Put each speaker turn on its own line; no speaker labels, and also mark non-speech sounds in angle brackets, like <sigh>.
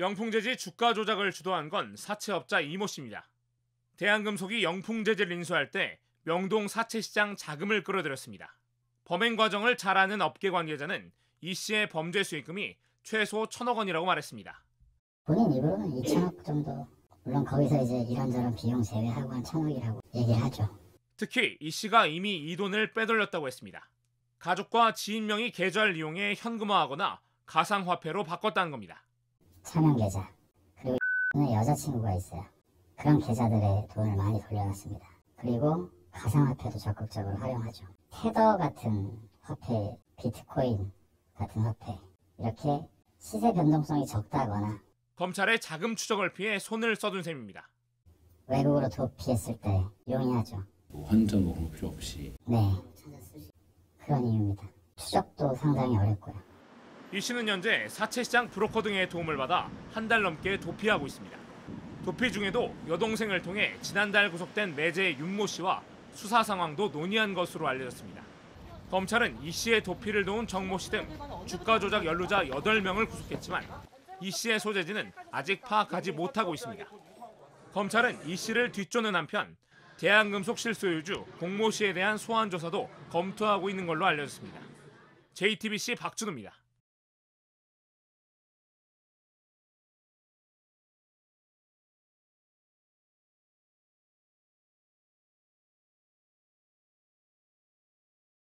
영풍재지 주가 조작을 주도한 건 사채업자 이모 씨입니다. 대한금속이 영풍재지를 인수할 때 명동 사채시장 자금을 끌어들였습니다. 범행 과정을 잘 아는 업계 관계자는 이 씨의 범죄 수익금이 최소 천억 원이라고 말했습니다.
본인 입으로는 2천억 정도. 물론 거기서 이제 이런저런 비용 제외하고 한 천억이라고 얘기를 하죠.
특히 이 씨가 이미 이 돈을 빼돌렸다고 했습니다. 가족과 지인 명의 계좌를 이용해 현금화하거나 가상화폐로 바꿨다는 겁니다.
차명 계좌. 그리고 는 <laughs> 여자친구가 있어요. 그런 계좌들에 돈을 많이 돌려놨습니다. 그리고 가상화폐도 적극적으로 활용하죠. 테더 같은 화폐, 비트코인 같은 화폐. 이렇게 시세 변동성이 적다거나
검찰의 자금 추적을 피해 손을 써둔 셈입니다.
외국으로 도피했을 때 용이하죠.
뭐거 필요 없이
네. 그런 이유입니다. 추적도 상당히 어렵고요.
이 씨는 현재 사채 시장 브로커 등의 도움을 받아 한 달 넘게 도피하고 있습니다. 도피 중에도 여동생을 통해 지난달 구속된 매제 윤모 씨와 수사 상황도 논의한 것으로 알려졌습니다. 검찰은 이 씨의 도피를 도운 정모 씨 등 주가 조작 연루자 8명을 구속했지만 이 씨의 소재지는 아직 파악하지 못하고 있습니다. 검찰은 이 씨를 뒤쫓는 한편 대한금속 실소유주 공모 씨에 대한 소환 조사도 검토하고 있는 걸로 알려졌습니다. JTBC 박준호입니다.